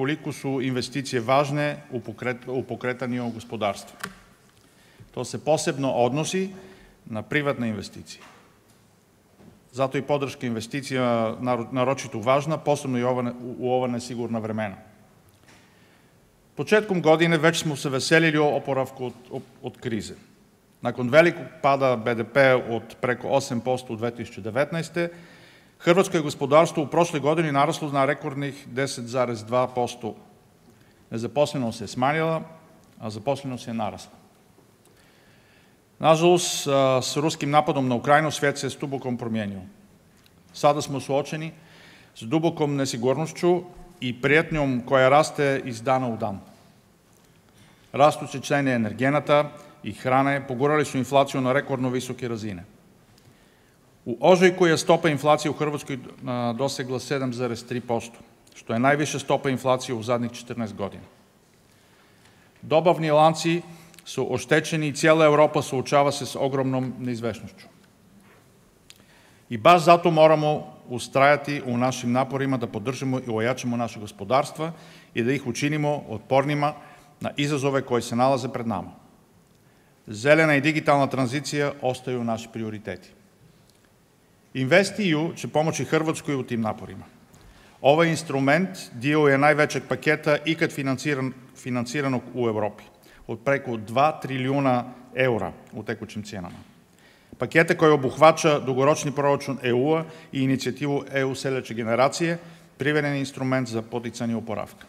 колико су инвестиције важне у, покрет, у господарство. Тоа се посебно односи на приватна инвестиција. Зато и подршка инвестиција нарочито важна, посебно и ова, у ова несигурна времена. Почетком година веќе сме се веселили о опоравку од, од, од кризе. Након велик пада БДП од преко 8% од 2019 Хрватско господарство у прошле години нарасло на рекордних 10,2%. Незапосленост се сманила, а запосленост се нарасла. Нажалост, с руским нападом на Украина свет се стубоком променил. Сада сме соочени с дубоком несигурношću и пријатњом која расте из дана у дан. Растучи цени енергената и хране погорали су инфлација на рекордно високи разине. У ожој која стопа инфлација у Хрватској досегла 7,3%, што е највише стопа инфлација у задних 14 години. Добавни ланци се оштечени и цела Европа соочава се с огромном неизвестношчу. И баш зато морамо устрајати у нашим напорима да поддржимо и ојачимо наше господарства и да их учинимо отпорнима на изазове кои се налазе пред нама. Зелена и дигитална транзиција остају наши приоритети. InvestEU ќе помочи Хрватској у тим напорима. Овој инструмент дио е највечек пакета икад финансиран, финансирано у Европи, од преку 2 трилиона евра у текучим ценама. Пакетот кој обухвача дугорочни прорачун ЕУ и иницијативу ЕУ Селече генерација, приведен инструмент за потицање опоравка.